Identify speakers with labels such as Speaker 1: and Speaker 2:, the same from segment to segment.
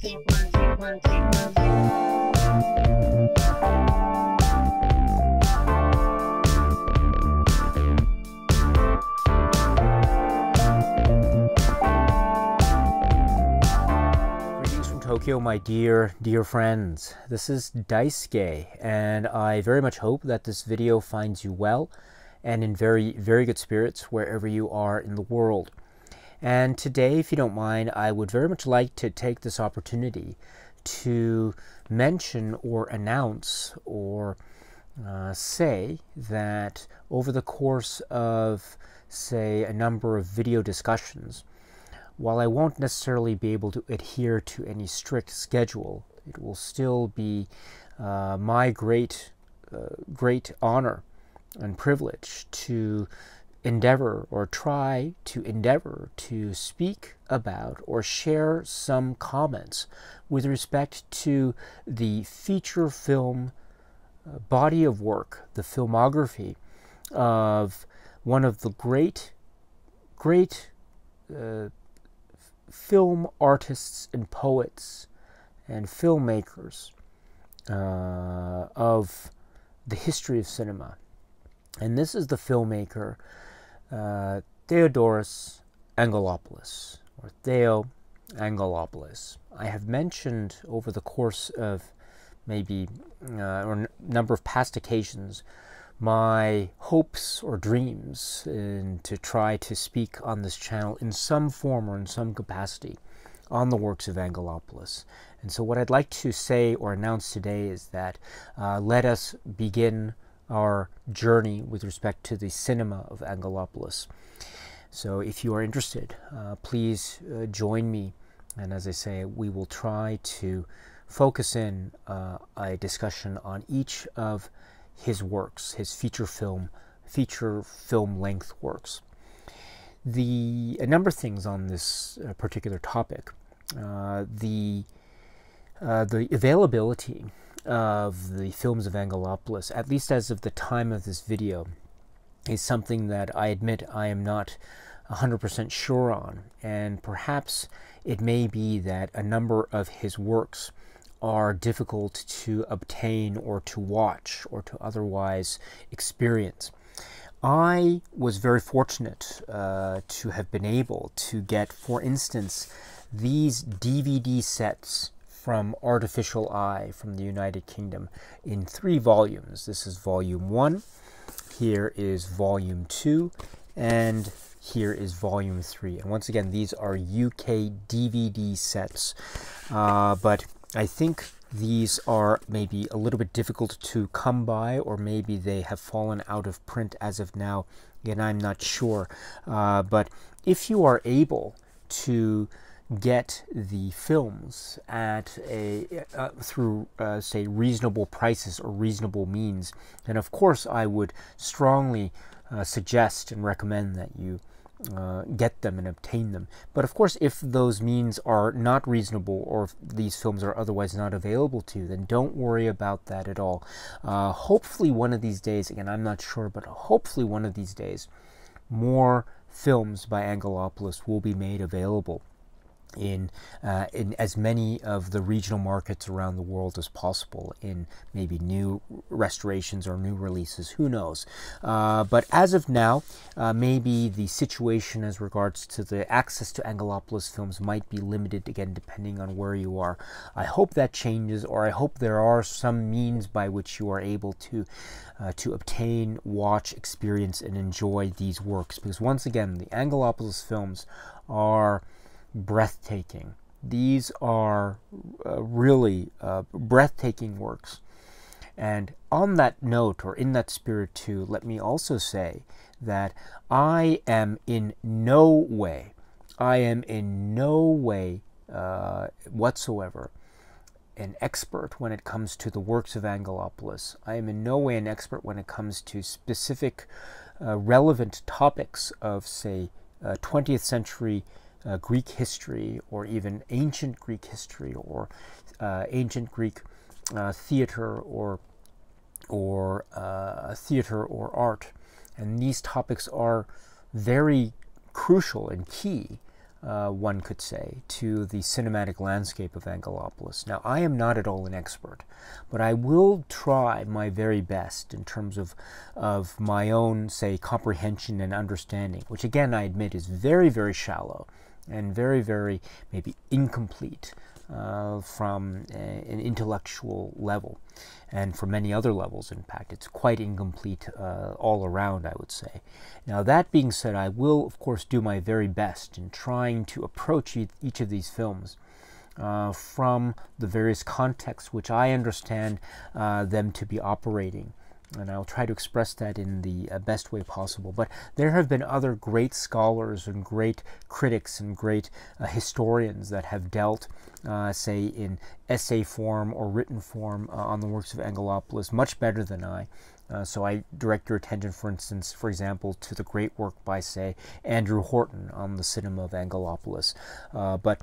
Speaker 1: two, one, two, one, two, one, two.
Speaker 2: Greetings from Tokyo, my dear, dear friends. This is Daisuke, and I very much hope that this video finds you well and in very, very good spirits wherever you are in the world. And today, if you don't mind, I would very much like to take this opportunity to mention or announce or uh, say that over the course of, say, a number of video discussions, while I won't necessarily be able to adhere to any strict schedule, it will still be uh, my great, uh, great honor and privilege to endeavor or try to endeavor to speak about or share some comments with respect to the feature film uh, body of work, the filmography of one of the great, great uh, film artists and poets and filmmakers uh, of the history of cinema. And this is the filmmaker uh, Theodoros Angelopoulos, or Theo Angelopoulos. I have mentioned over the course of maybe uh, or number of past occasions my hopes or dreams in, to try to speak on this channel in some form or in some capacity on the works of Angelopoulos. And so, what I'd like to say or announce today is that uh, let us begin our journey with respect to the cinema of Angelopoulos. So, if you are interested, uh, please uh, join me. And as I say, we will try to focus in uh, a discussion on each of his works, his feature film, feature film length works. The a number of things on this uh, particular topic. Uh, the uh, the availability of the films of Angelopoulos, at least as of the time of this video, is something that I admit I am not 100% sure on, and perhaps it may be that a number of his works are difficult to obtain or to watch or to otherwise experience. I was very fortunate uh, to have been able to get, for instance, these DVD sets from Artificial Eye from the United Kingdom in three volumes. This is volume one, here is volume two, and here is volume three. And once again, these are UK DVD sets, uh, but I think these are maybe a little bit difficult to come by, or maybe they have fallen out of print as of now. Again, I'm not sure. Uh, but if you are able to get the films at a uh, through uh, say reasonable prices or reasonable means, then of course I would strongly uh, suggest and recommend that you uh, get them and obtain them. But of course, if those means are not reasonable or if these films are otherwise not available to you, then don't worry about that at all. Uh, hopefully, one of these days, again, I'm not sure, but hopefully, one of these days, more films by Angelopoulos will be made available in uh, in as many of the regional markets around the world as possible in maybe new restorations or new releases who knows? Uh, but as of now uh, maybe the situation as regards to the access to Angelopoulos films might be limited again depending on where you are. I hope that changes or I hope there are some means by which you are able to uh, to obtain watch experience and enjoy these works. Because once again the Angelopoulos films are breathtaking. These are uh, really uh, breathtaking works. And on that note, or in that spirit too, let me also say that I am in no way, I am in no way uh, whatsoever an expert when it comes to the works of Angelopoulos. I am in no way an expert when it comes to specific uh, relevant topics of, say, 20th uh, century uh, Greek history or even ancient Greek history or uh, ancient Greek uh, theater or or uh, theater or art, and these topics are very crucial and key uh, one could say, to the cinematic landscape of Angelopoulos. Now, I am not at all an expert, but I will try my very best in terms of, of my own, say, comprehension and understanding, which again I admit is very, very shallow and very, very maybe incomplete uh, from a, an intellectual level and for many other levels, in fact. It's quite incomplete uh, all around, I would say. Now, that being said, I will, of course, do my very best in trying to approach each of these films. Uh, from the various contexts which I understand uh, them to be operating and I'll try to express that in the uh, best way possible. But there have been other great scholars and great critics and great uh, historians that have dealt, uh, say, in essay form or written form uh, on the works of Angelopoulos much better than I. Uh, so I direct your attention, for instance, for example, to the great work by, say, Andrew Horton on the cinema of Angelopoulos. Uh, but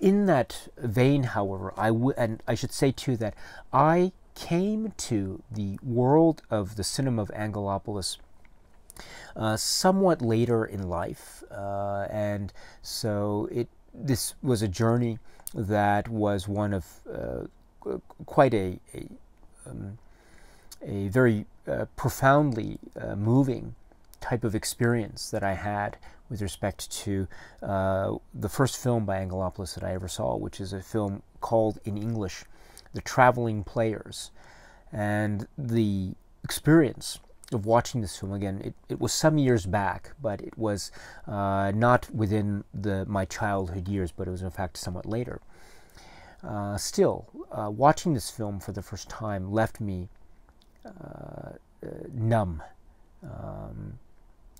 Speaker 2: in that vein, however, I w- and I should say too that I came to the world of the cinema of Angelopoulos uh, somewhat later in life, uh, and so it this was a journey that was one of uh, quite a a, um, a very uh, profoundly uh, moving type of experience that I had with respect to uh, the first film by Angelopoulos that I ever saw, which is a film called in English the traveling players. And the experience of watching this film again, it, it was some years back, but it was uh, not within the my childhood years, but it was in fact somewhat later. Uh, still, uh, watching this film for the first time left me uh, uh, numb. Um,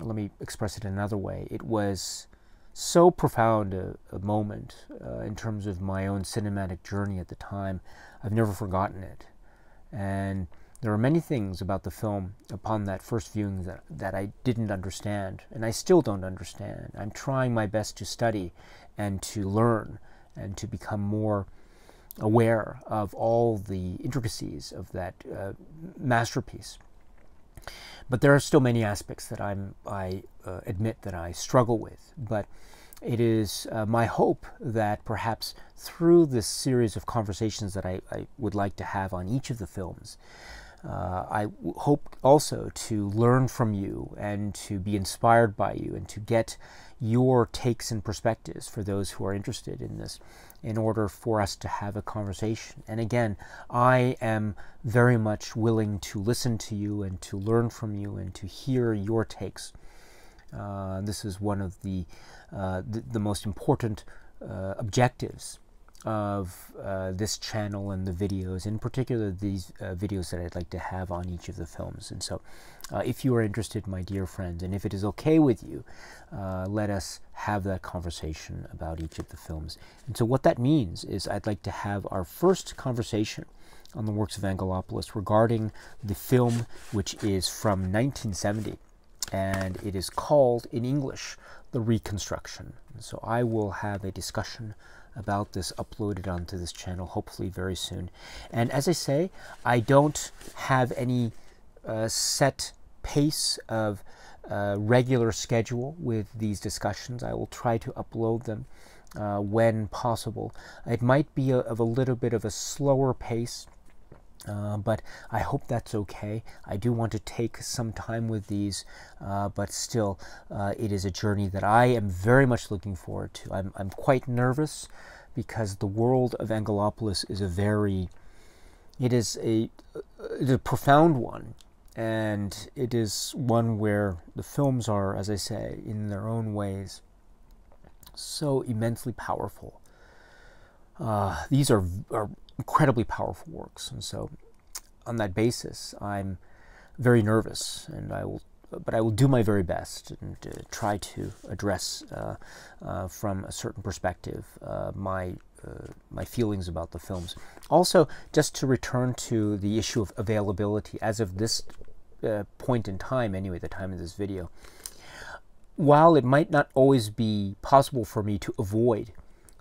Speaker 2: let me express it another way. It was so profound a, a moment uh, in terms of my own cinematic journey at the time. I've never forgotten it. And there are many things about the film upon that first viewing that, that I didn't understand, and I still don't understand. I'm trying my best to study and to learn and to become more aware of all the intricacies of that uh, masterpiece. But there are still many aspects that I'm, I uh, admit that I struggle with. But it is uh, my hope that perhaps through this series of conversations that I, I would like to have on each of the films, uh, I hope also to learn from you and to be inspired by you and to get your takes and perspectives for those who are interested in this in order for us to have a conversation. And again, I am very much willing to listen to you and to learn from you and to hear your takes. Uh, this is one of the, uh, the, the, most important uh, objectives of uh, this channel and the videos, in particular these uh, videos that I'd like to have on each of the films. And so, uh, if you are interested, my dear friends, and if it is okay with you, uh, let us have that conversation about each of the films. And so, what that means is I'd like to have our first conversation on the works of Angelopoulos regarding the film which is from 1970 and it is called in English The Reconstruction. And so I will have a discussion about this uploaded onto this channel hopefully very soon. And as I say, I don't have any uh, set pace of uh, regular schedule with these discussions. I will try to upload them uh, when possible. It might be a, of a little bit of a slower pace uh, but I hope that's okay. I do want to take some time with these, uh, but still, uh, it is a journey that I am very much looking forward to. I'm, I'm quite nervous because the world of Angelopoulos is a very, it is a, it is a profound one, and it is one where the films are, as I say, in their own ways, so immensely powerful. Uh, these are, are incredibly powerful works. And so, on that basis, I'm very nervous, and I will, but I will do my very best and uh, try to address uh, uh, from a certain perspective uh, my. Uh, my feelings about the films. Also, just to return to the issue of availability, as of this uh, point in time, anyway, the time of this video, while it might not always be possible for me to avoid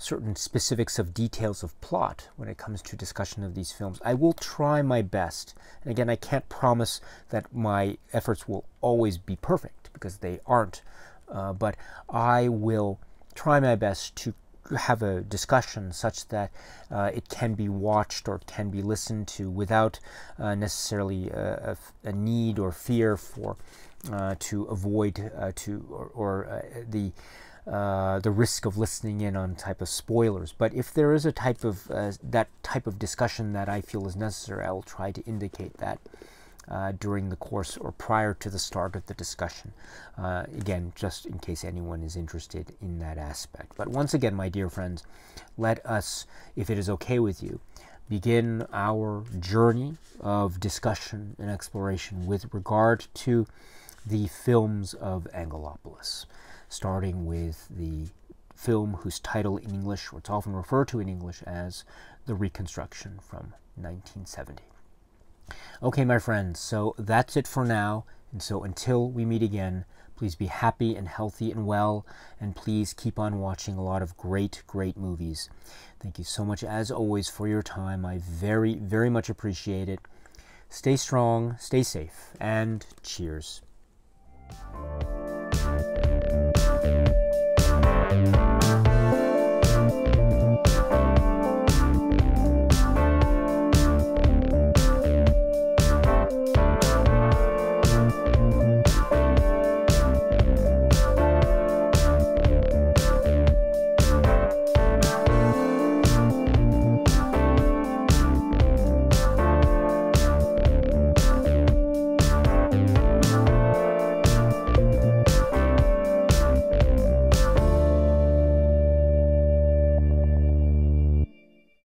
Speaker 2: certain specifics of details of plot when it comes to discussion of these films. I will try my best. And again, I can't promise that my efforts will always be perfect because they aren't. Uh, but I will try my best to have a discussion such that uh, it can be watched or can be listened to without uh, necessarily a, a, a, need or fear for uh, to avoid uh, to or, or uh, the uh, the risk of listening in on type of spoilers. But if there is a type of that type of discussion that I feel is necessary, I will try to indicate that uh, during the course or prior to the start of the discussion. Uh, again, just in case anyone is interested in that aspect. But once again, my dear friends, let us, if it is okay with you, begin our journey of discussion and exploration with regard to the films of Angelopoulos, starting with the film whose title in English, or it's often referred to in English as The Reconstruction from 1970. Okay, my friends, so that's it for now. And so until we meet again, please be happy and healthy and well, and please keep on watching a lot of great, great movies. Thank you so much, as always, for your time. I very, very much appreciate it. Stay strong, stay safe, and cheers.